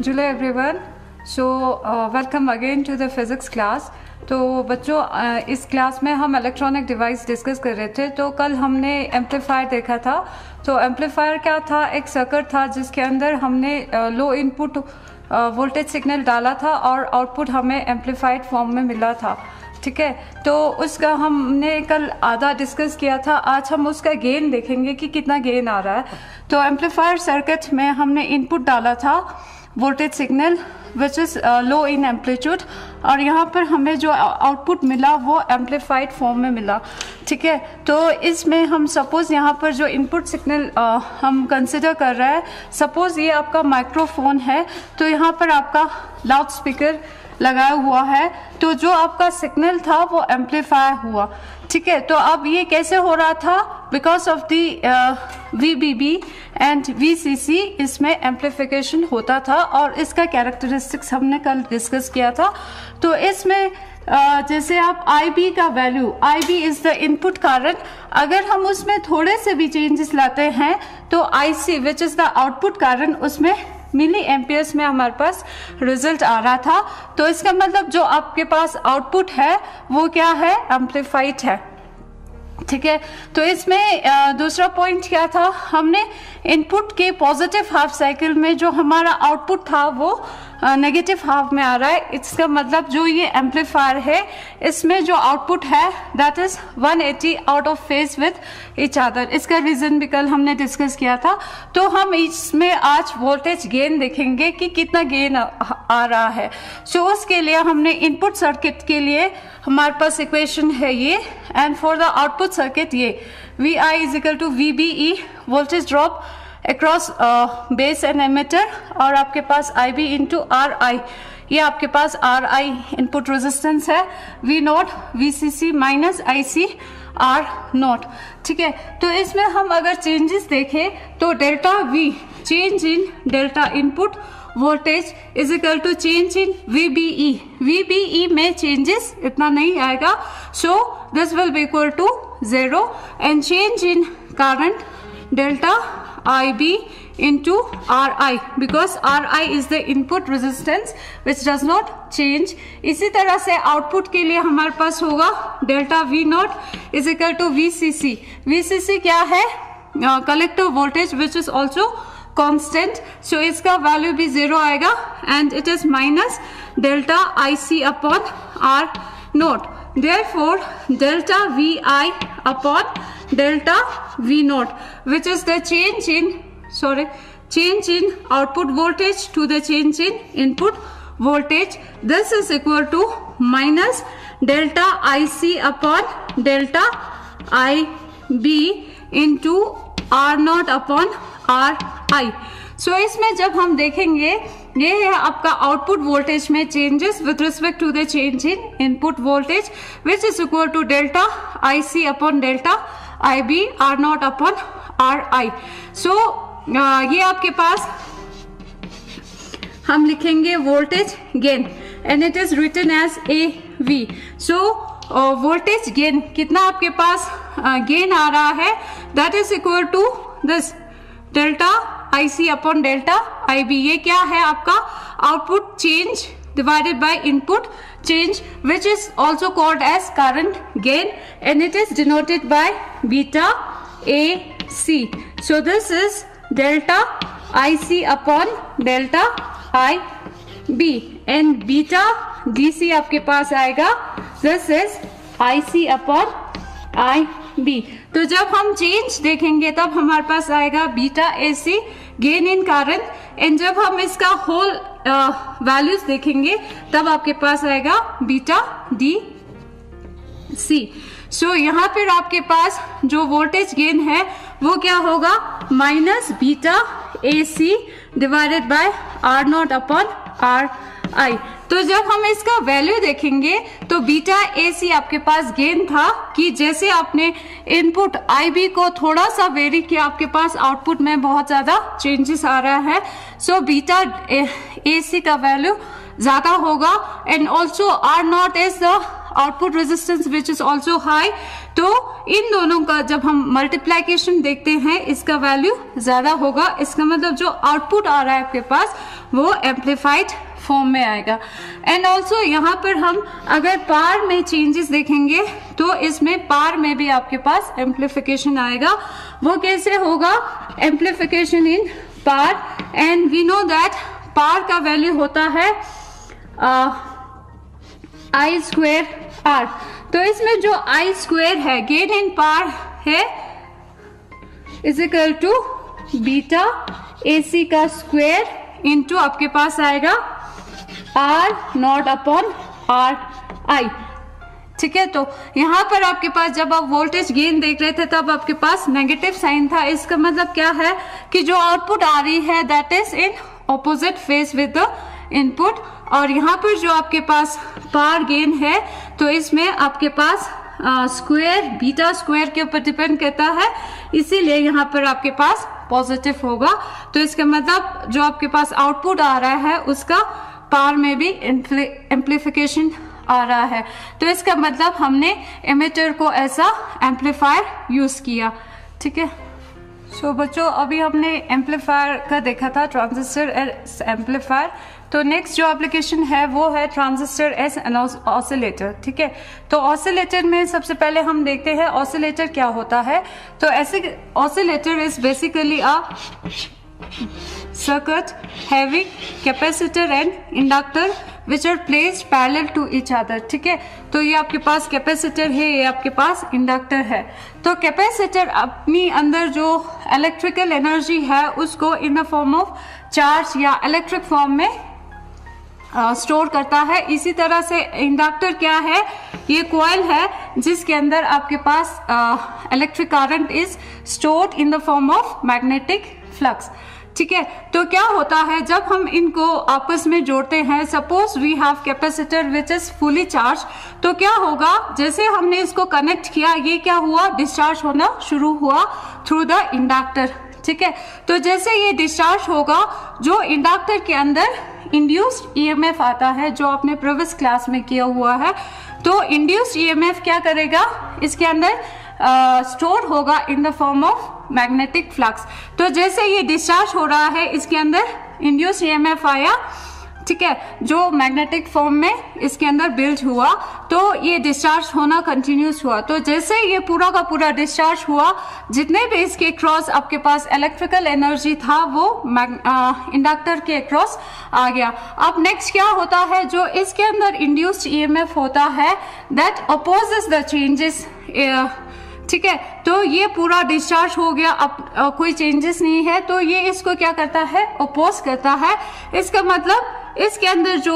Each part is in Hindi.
जुले everyone so welcome again to the physics class तो बच्चों uh, इस क्लास में हम इलेक्ट्रॉनिक डिवाइस डिस्कस कर रहे थे। तो कल हमने एम्पलीफायर देखा था। तो एम्पलीफायर क्या था? एक सर्किट था जिसके अंदर हमने लो इनपुट वोल्टेज सिग्नल डाला था और आउटपुट हमें एम्पलीफाइड फॉर्म में मिला था। ठीक है? तो उसका हमने कल आधा डिस्कस किया था। आज हम उसका गेन देखेंगे कि कितना गेन आ रहा है। तो एम्पलीफायर सर्किट में हमने इनपुट डाला था। Voltage signal which is low in amplitude और यहाँ पर हमें जो आउटपुट मिला वो एम्पलीफाइड फॉर्म में मिला। ठीक है? तो इसमें हम सपोज़ यहाँ पर जो इनपुट सिग्नल uh, हम कंसिडर कर रहे हैं सपोज़ ये आपका माइक्रोफोन है तो यहाँ पर आपका लाउड स्पीकर लगाया हुआ है तो जो आपका सिग्नल था वो एम्पलीफाई हुआ। ठीक है? तो अब ये कैसे हो रहा था? Because of the V B B and V C C इसमें एम्पलीफिकेशन होता था और इसका कैरेक्टरिस्टिक्स हमने कल डिस्कस किया था। तो इसमें जैसे आप बी का value B is the input current अगर हम उसमें थोड़े से भी चेंजेस लाते हैं तो C which is the output current उसमें मिली एम्पियर्स में हमारे पास रिज़ल्ट आ रहा था। तो इसका मतलब जो आपके पास आउटपुट है, वो क्या है? एम्पलीफाइड है। ठीक है? तो इसमें दूसरा पॉइंट क्या था? हमने इनपुट के पॉजिटिव हाफ़ साइकिल में जो हमारा आउटपुट था, वो नेगेटिव हाफ़ में आ रहा है। इसका मतलब जो ये एम्पलीफायर है इसमें जो आउटपुट है that is 180 out of phase with each other इसका रीजन भी कल हमने डिस्कस किया था। तो हम इसमें आज वोल्टेज गेन देखेंगे कि कितना गेन आ, आ रहा है। सो so, उसके लिए हमने इनपुट सर्किट के लिए हमारे पास इक्वेशन है ये। And for the output circuit ये V I is equal to V B E voltage drop across base and emitter और आपके पास I B into R I ये आपके पास आर आई इनपुट रेजिस्टेंस है V naught V C C minus I C R naught ठीक है? तो इसमें हम अगर चेंजेस देखें तो delta V change in delta input voltage is equal to change in V B E V B E में चेंजेस इतना नहीं आएगा so this will be equal to zero and change in current delta IB into RI because RI is the input resistance which does not change. इसी तरह से आउटपुट के लिए हमारे पास होगा delta V naught is equal to V C C V C C क्या है? Collective voltage which is also constant so इसका वैल्यू भी ज़ीरो आएगा and it is minus delta I C upon R naught therefore V I upon delta v naught which is the change in sorry change in output voltage to the change in input voltage this is equal to minus delta ic upon delta ib into r naught upon r i so so, इसमें जब हम देखेंगे ये है आपका आउटपुट वोल्टेज में changes with respect to the change in input voltage which is equal to delta I C upon delta I B R naught upon R I so ये आपके पास हम लिखेंगे voltage gain and it is written as A V so voltage gain कितना आपके पास गेन uh, आ रहा है? That is equal to this delta I C upon delta I B ये क्या है आपका? Output change divided by input change which is also called as current gain and it is denoted by beta AC. So this is delta IC upon delta IB and beta DC आपके पास आएगा this is IC upon IB. तो जब हम चेंज देखेंगे तब हमारे पास आएगा beta A C gain in कारण एंड जब हम इसका होल वैल्यूज़ देखेंगे, तब आपके पास आएगा बीटा डी सी सो यहाँ पर आपके पास जो वोल्टेज गेन है, वो क्या होगा? Minus beta A C divided by R naught upon R I तो जब हम इसका वैल्यू देखेंगे तो बीटा ए सी आपके पास गेन था कि जैसे आपने इनपुट आई बी को थोड़ा सा वेरी किया, आपके पास आउटपुट में बहुत ज़्यादा चेंजेस आ रहा है। सो बीटा ए सी का वैल्यू ज़्यादा होगा and also R naught is the output resistance which is also high तो इन दोनों का जब हम मल्टीप्लाइकेशन देखते हैं, इसका वैल्यू ज़्यादा होगा। इसका मतलब जो आउटपुट आ रहा है आपके पास, वो एम्पलीफाइड फॉर्म में आएगा। एंड ऑल्सो यहाँ पर हम अगर पार में चेंजेस देखेंगे तो इसमें पार में भी आपके पास एम्पलीफिकेशन आएगा। वो कैसे होगा? Amplification in power and we know that power का वैल्यू होता है आई स्क्वेयर आर तो इसमें जो आई स्क्वेयर है गेट इन पार है is equal to beta A C का स्क्वेयर इंटू आपके पास आएगा। R naught upon R I ठीक है तो यहाँ पर आपके पास जब आप वोल्टेज गेन देख रहे थे, तब आपके पास नेगेटिव साइन था। इसका मतलब क्या है कि जो आउटपुट आ रही है that is in opposite phase with the input और यहाँ पर जो आपके पास पार गेन है तो इसमें आपके पास स्क्वायर बीटा स्क्वायर के ऊपर डिपेंड करता है। इसीलिए यहाँ पर आपके पास पॉजिटिव होगा। तो इसका मतलब जो आपके पास आउटपुट आ रहा है, उसका पार में भी एम्प्लीफिकेशन आ रहा है। तो इसका मतलब हमने एमिटर को ऐसा एम्पलीफायर यूज़ किया। ठीक है? सो so, बच्चों अभी हमने एम्पलीफायर का देखा था ट्रांजिस्टर एस एम्पलीफायर तो नेक्स्ट जो एप्लीकेशन है वो है ट्रांजिस्टर एस ऑसिलेटर ठीक है? तो ऑसिलेटर में सबसे पहले हम देखते हैं ऑसिलेटर क्या होता है। तो ऐसे oscillator is basically a circuit having capacitor and inductor which are placed parallel to each other ठीक है? तो ये आपके पास कैपेसिटर है ये आपके पास इंडक्टर है। तो कैपेसिटर अपनी अंदर जो इलेक्ट्रिकल एनर्जी है उसको in the form of charge या इलेक्ट्रिक फॉर्म में स्टोर uh, करता है। इसी तरह से इंडक्टर क्या है? ये कोयल है जिसके अंदर आपके पास electric current is stored in the form of magnetic flux ठीक है? तो क्या होता है जब हम इनको आपस में जोड़ते हैं suppose we have capacitor which is fully charge तो क्या होगा? जैसे हमने इसको कनेक्ट किया ये क्या हुआ? डिस्चार्ज होना शुरू हुआ थ्रू द इंडक्टर ठीक है? तो जैसे ये डिस्चार्ज होगा जो इंडक्टर के अंदर इंड्यूस्ड ईएमएफ आता है जो आपने प्रीवियस क्लास में किया हुआ है तो इंड्यूस्ड ईएमएफ क्या करेगा? इसके अंदर स्टोर uh, होगा in the form of magnetic flux तो जैसे ये डिस्चार्ज हो रहा है, इसके अंदर इंड्यूस ईएमएफ आया, ठीक है, जो मैग्नेटिक फॉर्म में इसके अंदर बिल्ड हुआ तो ये डिस्चार्ज होना कंटिन्यूस हुआ। तो जैसे ये पूरा का पूरा डिस्चार्ज हुआ, जितने भी इसके क्रॉस आपके पास इलेक्ट्रिकल एनर्जी था, वो इंडक्टर के क्रॉस आ गया। अब नेक्स्ट क्या होता है, जो इसके अंदर इंड्यूस्ड ईएमएफ होता है दैट अपोजेस द चेंजेस ठीक है? तो ये पूरा डिस्चार्ज हो गया, अब कोई चेंजेस नहीं है तो ये इसको क्या करता है? ओपोज करता है। इसका मतलब इसके अंदर जो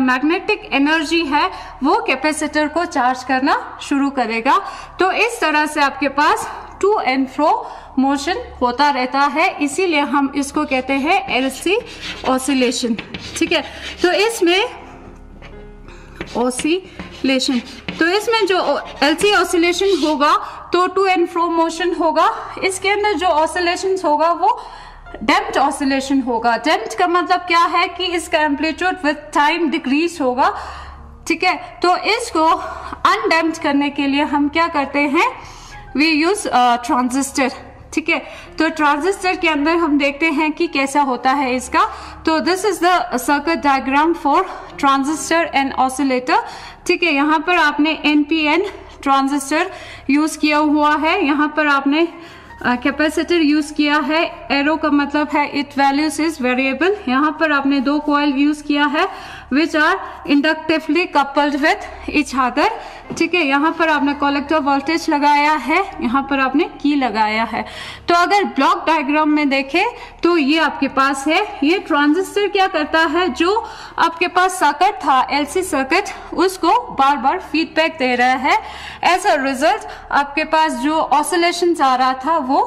मैग्नेटिक एनर्जी है, वो कैपेसिटर को चार्ज करना शुरू करेगा। तो इस तरह से आपके पास टू एंड फ्रो मोशन होता रहता है। इसीलिए हम इसको कहते हैं एलसी ऑसिलेशन ठीक है? तो इसमें ऑसिलेशन तो इसमें जो एलसी ऑसिलेशन होगा तो टू एंड फ्रो मोशन होगा। इसके अंदर जो ऑसिलेशन होगा, वो डेम्प्ड ऑसिलेशन होगा। डेम्प्ड का मतलब क्या है कि इसका एम्पलीट्यूड विथ टाइम डिक्रीज होगा। ठीक है? तो इसको अनडेम्प्ड करने के लिए हम क्या करते हैं? वी यूज़ ट्रांजिस्टर ठीक है? तो ट्रांजिस्टर के अंदर हम देखते हैं कि कैसा होता है इसका। तो this is the circuit diagram for transistor and oscillator ठीक है यहाँ पर आपने एनपीएन ट्रांजिस्टर यूज़ किया हुआ है। यहाँ पर आपने कैपेसिटर uh, यूज़ किया है। एरो का मतलब है इट वैल्यूज़ इज़ वेरिएबल यहाँ पर आपने दो कॉइल यूज़ किया है। Which are inductively coupled with each other ठीक है, यहाँ पर आपने कलेक्टर वोल्टेज लगाया है, यहाँ पर आपने की लगाया है। तो अगर ब्लॉक डायग्राम में देखें तो ये आपके पास है। ये ट्रांजिस्टर क्या करता है? जो आपके पास सर्किट था एलसी सर्किट उसको बार बार फीडबैक दे रहा है। एज अ रिज़ल्ट आपके पास जो ऑसोलेशन आ रहा था, वो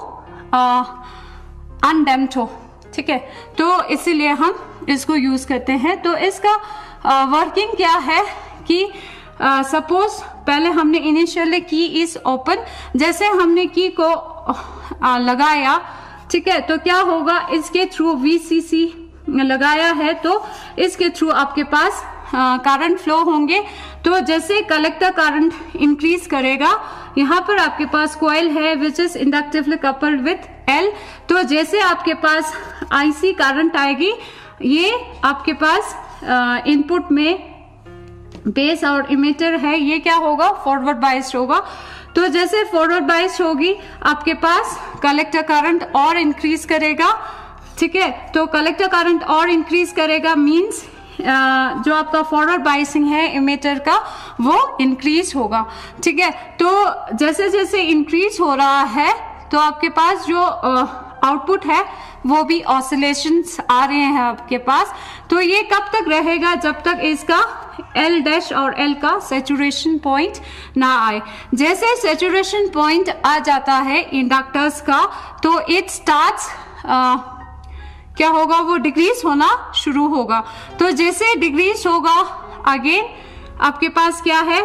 अनडेम्ड हो। ठीक है? तो इसीलिए हम इसको यूज़ करते हैं। तो इसका वर्किंग क्या है कि सपोज़ पहले हमने इनिशियली की इज़ ओपन जैसे हमने की को आ, लगाया ठीक है? तो क्या होगा? इसके थ्रू वीसीसी लगाया है तो इसके थ्रू आपके पास करंट फ्लो होंगे। तो जैसे कलेक्टर करंट इंक्रीज करेगा यहाँ पर आपके पास कोयल है which is inductively coupled with L तो जैसे आपके पास आईसी करंट आएगी, ये आपके पास इनपुट में बेस और इमीटर है। ये क्या होगा? फॉरवर्ड बाइस्ड होगा। तो जैसे फॉरवर्ड बाइस्ड होगी, आपके पास कलेक्टर करंट और इंक्रीज करेगा। ठीक है? तो कलेक्टर करंट और इंक्रीज करेगा मींस जो आपका फॉरवर्ड बाइसिंग है इमेटर का, वो इंक्रीज होगा। ठीक है? तो जैसे जैसे इंक्रीज हो रहा है तो आपके पास जो आउटपुट है, वो भी ऑसिलेशंस आ रहे हैं आपके पास। तो ये कब तक रहेगा? जब तक इसका एल डैश और एल का सेचुरेशन पॉइंट ना आए। जैसे सेचुरेशन पॉइंट आ जाता है इंडक्टर्स का तो इट स्टार्ट्स क्या होगा? वो डिक्रीज होना शुरू होगा। तो जैसे डिक्रीज होगा अगेन आपके पास क्या है?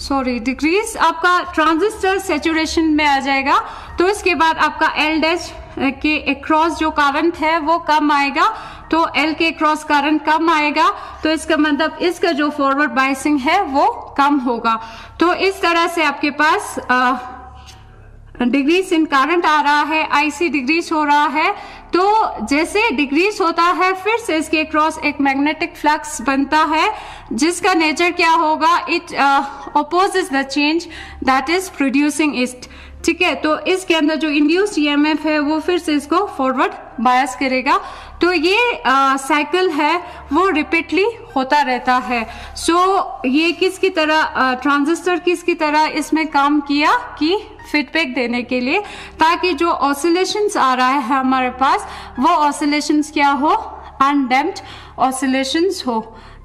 सॉरी डिक्रीज आपका ट्रांजिस्टर सेचुरेशन में आ जाएगा। तो इसके बाद आपका एल डैश के अक्रॉस जो करंट है, वो कम आएगा। तो एल के क्रॉस करंट कम आएगा। तो इसका मतलब इसका जो फॉरवर्ड बाइसिंग है, वो कम होगा। तो इस तरह से आपके पास डिग्रीज इन करंट आ रहा है आईसी डिग्रीज हो रहा है। तो जैसे डिक्रीज होता है, फिर से इसके क्रॉस एक मैग्नेटिक फ्लक्स बनता है, जिसका नेचर क्या होगा? It oppose the change that is producing it ठीक है तो इसके अंदर जो इंड्यूस्ड ईएमएफ है वो फिर से इसको फॉरवर्ड बायस करेगा। तो ये साइकिल है वो रिपीटली होता रहता है। सो so, ये किसकी तरह ट्रांजिस्टर किसकी तरह इसमें काम किया कि फीडबैक देने के लिए ताकि जो ऑसिलेशंस आ रहा है हमारे पास वो ऑसिलेशंस क्या हो? अनडेम्प्ड ऑसिलेशंस हो।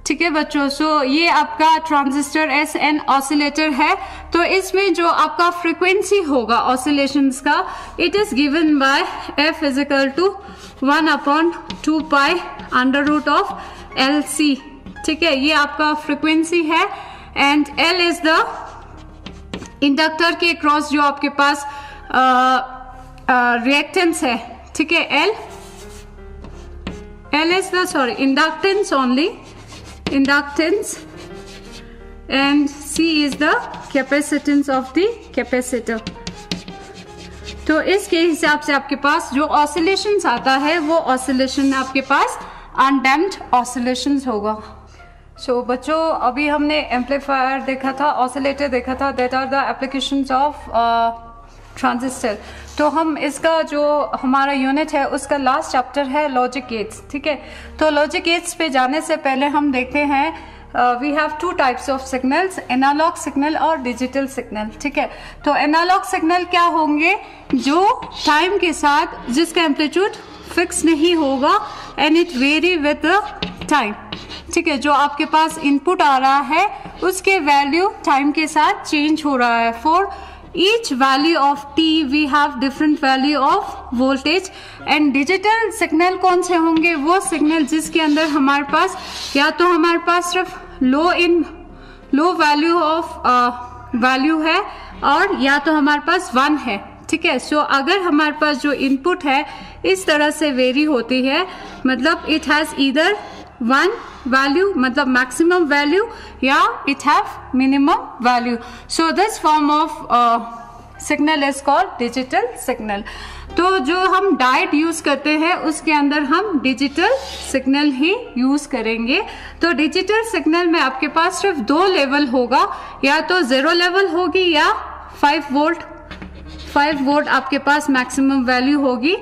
ठीक है बच्चों? सो ये आपका ट्रांजिस्टर एस एन ऑसिलेटर है। तो इसमें जो आपका फ्रीक्वेंसी होगा ऑसिलेशंस का it is given by F equal to one upon two pi under root of L C ठीक है? ये आपका फ्रीक्वेंसी है। And L is the inductor के क्रॉस जो आपके पास रिएक्टेंस है। ठीक है? L L is the sorry inductance only inductance and C is the capacitance of the capacitor. तो इसके हिसाब से आपके पास जो ऑसिलेशन आता है वो ऑसिलेशन आपके पास अनडेम्ड ऑसिलेशन होगा सो so, बच्चों अभी हमने एम्पलीफायर देखा था ऑसिलेटर देखा था that are the application of transistor. तो हम इसका जो हमारा यूनिट है, उसका लास्ट चैप्टर है लॉजिक गेट्स ठीक है? तो लॉजिक गेट्स पे जाने से पहले हम देखते हैं we have two types of signals analog signal और डिजिटल सिग्नल ठीक है? तो एनालॉग सिग्नल क्या होंगे? जो टाइम के साथ जिसका एम्पलीट्यूड फिक्स नहीं होगा and it vary with time ठीक है? जो आपके पास इनपुट आ रहा है, उसके वैल्यू टाइम के साथ चेंज हो रहा है। For each value of t, we have different value of voltage. And digital signal कौन से होंगे? वो सिग्नल जिसके अंदर हमारे पास, या तो हमारे पास सिर्फ़ low in low value of value है, और या तो हमारे पास वन है। ठीक है? सो अगर हमारे पास जो इनपुट है, इस तरह से वेरी होती है मतलब इट हैज़ इधर वन वैल्यू मतलब मैक्सिमम वैल्यू या it have minimum value so this form of signal is called digital signal तो जो हम डाइट यूज़ करते हैं, उसके अंदर हम डिजिटल सिग्नल ही यूज़ करेंगे। तो डिजिटल सिग्नल में आपके पास सिर्फ़ दो लेवल होगा। या तो ज़ीरो लेवल होगी या फाइव वोल्ट फाइव वोल्ट आपके पास मैक्सिमम वैल्यू होगी।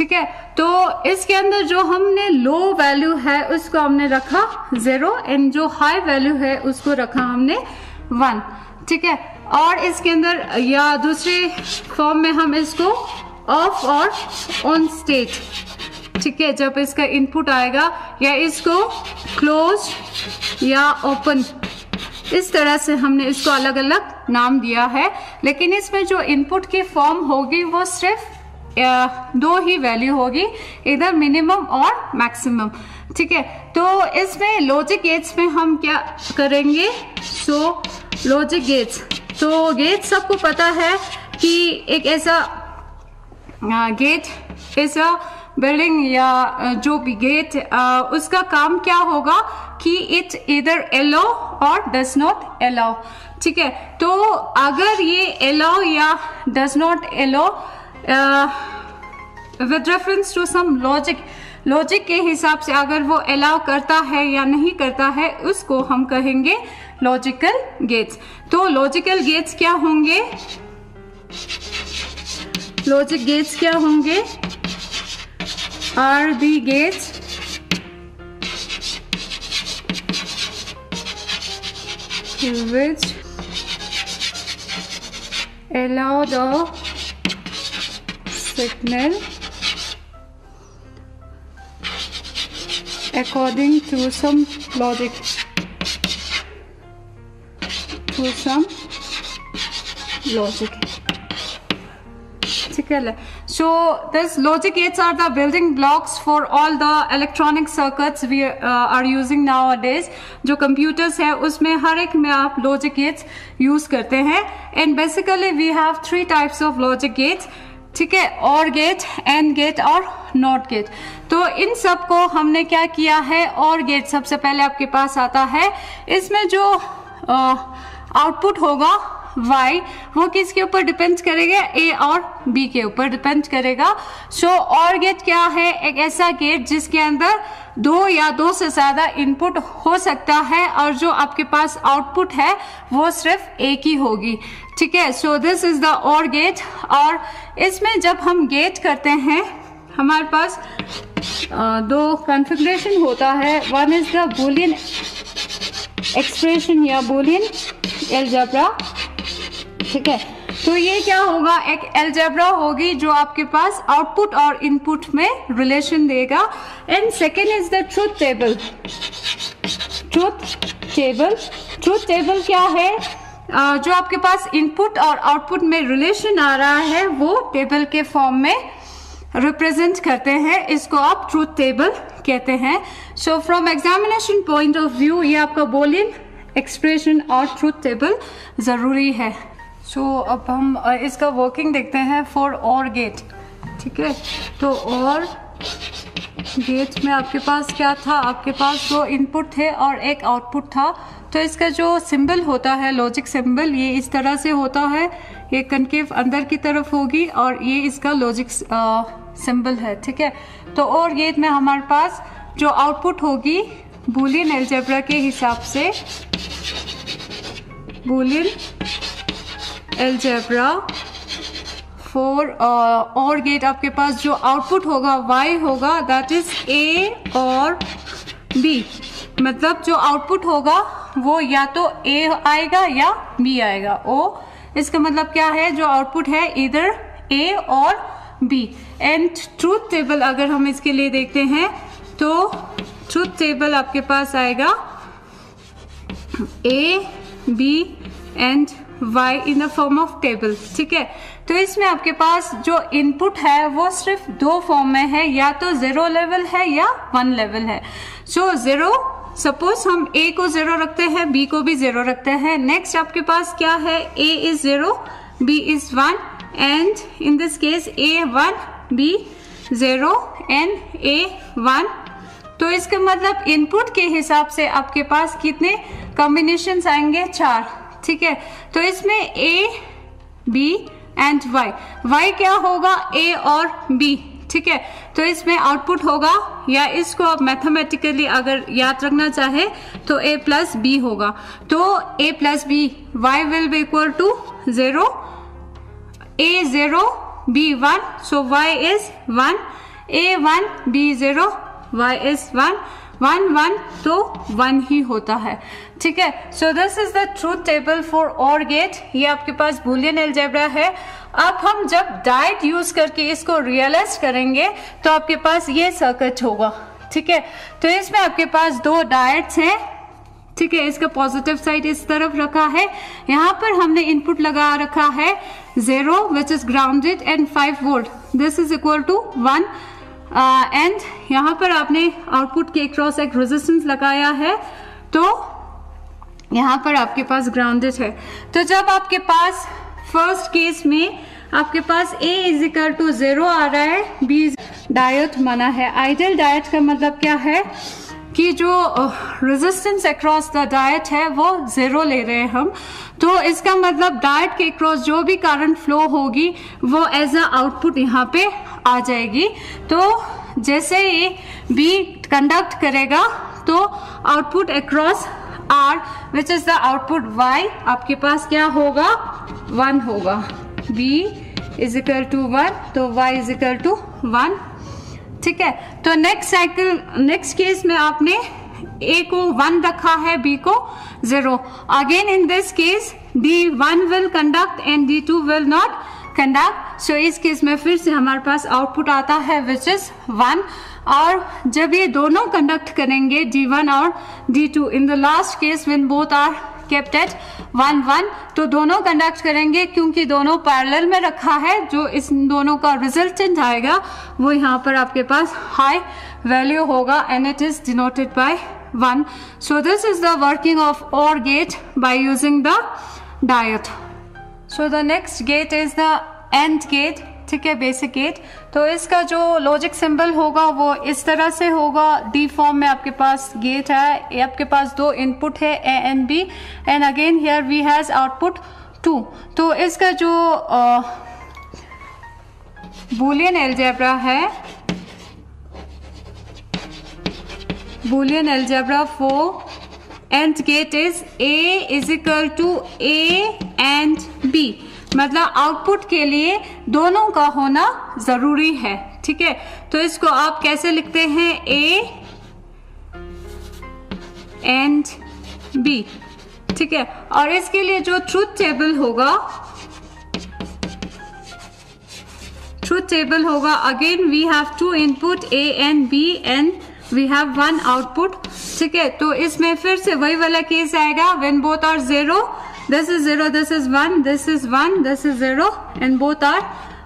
ठीक है? तो इसके अंदर जो हमने लो वैल्यू है, उसको हमने रखा ज़ीरो एंड जो हाई वैल्यू है, उसको रखा हमने वन ठीक है? और इसके अंदर, या दूसरे फॉर्म में हम इसको ऑफ़ और ऑन स्टेट ठीक है? जब इसका इनपुट आएगा, या इसको क्लोज या ओपन इस तरह से हमने इसको अलग अलग नाम दिया है। लेकिन इसमें जो इनपुट की फॉर्म होगी, वो सिर्फ़ दो ही वैल्यू होगी, इधर मिनिमम और मैक्सिमम ठीक है? तो इसमें लॉजिक गेट्स में हम क्या करेंगे? सो लॉजिक गेट्स तो गेट सबको पता है कि एक ऐसा गेट ऐसा बिल्डिंग या जो भी गेट उसका काम क्या होगा कि इट इधर एलो और डज नॉट एलाउ ठीक है? तो अगर ये एलाउ या does not allow with reference to some logic logic के हिसाब से अगर वो अलाउ करता है या नहीं करता है, उसको हम कहेंगे लॉजिकल गेट्स तो लॉजिकल गेट्स क्या होंगे? लॉजिक गेट्स क्या होंगे? Are the gates which allow the signal according to some logic to some logic so this logic gates are the building blocks for all the electronic circuits we uh, are using nowadays जो computers है उसमें हर एक में आप logic gates use करते हैं and basically we have three types of logic gates ठीक है, और गेट एंड गेट और नॉट गेट तो इन सबको हमने क्या किया है? और गेट सबसे पहले आपके पास आता है। इसमें जो आउटपुट होगा y वो किसके ऊपर डिपेंड करेगा? A और b के ऊपर डिपेंड करेगा। सो so, और गेट क्या है? एक ऐसा गेट जिसके अंदर दो या दो से ज़्यादा इनपुट हो सकता है और जो आपके पास आउटपुट है वो सिर्फ़ एक ही होगी। ठीक है? So this is the or gate और इसमें जब हम गेट करते हैं हमारे पास दो कॉन्फ़िगरेशन होता है। One is the Boolean expression या बुलियन एल्जेब्रा ठीक है? तो ये क्या होगा? एक एल्जेब्रा होगी जो आपके पास आउटपुट और इनपुट में रिलेशन देगा। And second is the truth table truth table truth table क्या है? जो आपके पास इनपुट और आउटपुट में रिलेशन आ रहा है, वो टेबल के फॉर्म में रिप्रेजेंट करते हैं। इसको आप ट्रूथ टेबल कहते हैं। So from examination point of view ये आपका बोलियन एक्सप्रेशन और ट्रूथ टेबल ज़रूरी है। सो so, अब हम इसका वर्किंग देखते हैं फॉर और गेट ठीक है? तो और गेट में आपके पास क्या था? आपके पास दो इनपुट थे और एक आउटपुट था। तो इसका जो सिंबल होता है लॉजिक सिंबल ये इस तरह से होता है। ये कनकेव अंदर की तरफ़ होगी और ये इसका लॉजिक सिंबल है। ठीक है? तो और गेट में हमारे पास जो आउटपुट होगी बुलियन एल्जेब्रा के हिसाब से Boolean algebra for or gate आपके पास जो आउटपुट होगा वाई होगा दैट इज़ ए और बी मतलब जो आउटपुट होगा, वो या तो ए आएगा या बी आएगा। ओ इसका मतलब क्या है? जो आउटपुट है इधर ए और बी एंड ट्रूथ टेबल अगर हम इसके लिए देखते हैं तो ट्रूथ टेबल आपके पास आएगा। A B and y in the form of table ठीक है? तो इसमें आपके पास जो इनपुट है, वो सिर्फ़ दो फॉर्म में है, या तो ज़ीरो लेवल है या वन लेवल है। सो ज़ीरो सपोज़ हम a को ज़ीरो रखते हैं, b को भी ज़ीरो रखते हैं। नेक्स्ट आपके पास क्या है? A is zero b is one and in this case a one b zero and a one तो इसका मतलब इनपुट के हिसाब से आपके पास कितने कॉम्बिनेशन आएँगे? चार। ठीक है? तो इसमें A B and Y Y क्या होगा? ए और बी ठीक है? तो इसमें आउटपुट होगा या इसको आप मैथमेटिकली अगर याद रखना चाहे तो ए प्लस बी होगा। तो A plus B Y will be equal to zero A zero B one so Y is one A one B zero Y is one one one तो वन ही होता है। ठीक है? So this is the truth table for or gate ये आपके पास बुलियन एल्जेब्रा है। अब हम जब डाइट यूज़ करके इसको रियलाइज़ करेंगे तो आपके पास ये सर्किट होगा। ठीक है? तो इसमें आपके पास दो डायट्स हैं। ठीक है? इसका पॉजिटिव साइड इस तरफ़ रखा है। यहाँ पर हमने इनपुट लगा रखा है zero which is grounded and five volt this is equal to one and यहाँ यहाँ पर आपने आउटपुट के क्रॉस एक रेजिस्टेंस लगाया है तो यहाँ पर आपके पास ग्राउंडेड है। तो जब आपके पास फ़र्स्ट केस में आपके पास A is equal to zero आ रहा है, B डायट मना है। आइडियल डायट का मतलब क्या है? कि जो रेजिस्टेंस अक्रॉस द डाइट है, वो ज़ीरो ले रहे हैं हम। तो इसका मतलब डाइट के अक्रॉस जो भी करंट फ्लो होगी, वो एज अ आउटपुट यहाँ पे आ जाएगी। तो जैसे ही बी कंडक्ट करेगा तो output across R which is the output Y आपके पास क्या होगा? वन होगा। B is equal to one तो Y is equal to one ठीक है? तो नेक्स्ट साइकिल नेक्स्ट केस में आपने ए को वन रखा है बी को zero again in this case D one will conduct and D two will not conduct so इस केस में फिर से हमारे पास आउटपुट आता है विच इज़ वन और जब ये दोनों कंडक्ट करेंगे डी वन और D two in the last case when both are kept at one one तो दोनों कंडक्ट करेंगे क्योंकि दोनों पैरेलल में रखा है, जो इस दोनों का रिजल्टेंट आएगा, वो यहाँ पर आपके पास हाई वैल्यू होगा and it is denoted by one so this is the working of or gate by using the diode so the next gate is the and gate ठीक है बेसिक गेट तो इसका जो लॉजिक सिंबल होगा, वो इस तरह से होगा. डी फॉर्म में आपके पास गेट है आपके पास दो इनपुट है A and B and again here we has output two तो इसका जो बुलियन एल्जेब्रा है Boolean algebra for and gate is A is equal to A and B मतलब आउटपुट के लिए दोनों का होना ज़रूरी है, ठीक है? तो इसको आप कैसे लिखते हैं? ए एंड बी ठीक है? और इसके लिए जो ट्रूथ टेबल होगा ट्रूथ टेबल होगा again we have to input A and B and we have one output ठीक है? तो इसमें फिर से वही वाला केस आएगा when both are zero this is 0 this is 1 this is 1 this is 0 and both are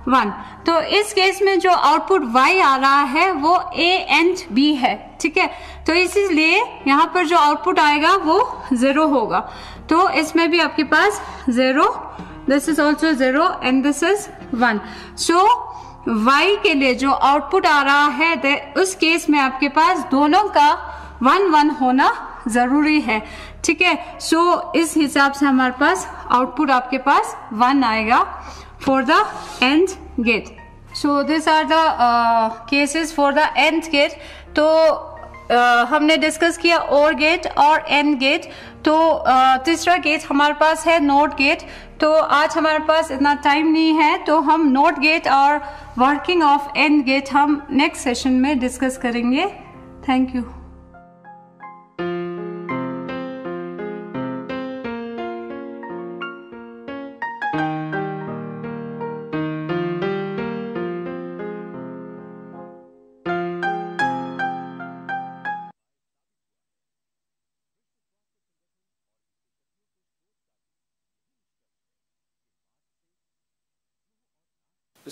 1 तो इस केस में जो आउटपुट y आ रहा है, वो a एंड b है, ठीक है? तो इसीलिए यहाँ पर जो आउटपुट आएगा, वो ज़ीरो होगा। तो इसमें भी आपके पास zero this is also zero and this is one so y के लिए जो आउटपुट आ रहा है उस केस में आपके पास दोनों का वन वन होना ज़रूरी है। ठीक है? सो इस हिसाब से हमारे पास आउटपुट आपके पास वन आएगा for the and gate so this are the cases for the and gate तो uh, हमने डिस्कस किया और गेट और एंड गेट तो uh, तीसरा गेट हमारे पास है नोट गेट तो आज हमारे पास इतना टाइम नहीं है. तो हम नोट गेट और वर्किंग ऑफ़ एंड गेट हम नेक्स्ट सेशन में डिस्कस करेंगे. थैंक यू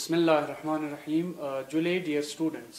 बिस्मिल्लाह रहमान रहीम जुले डियर स्टूडेंट्स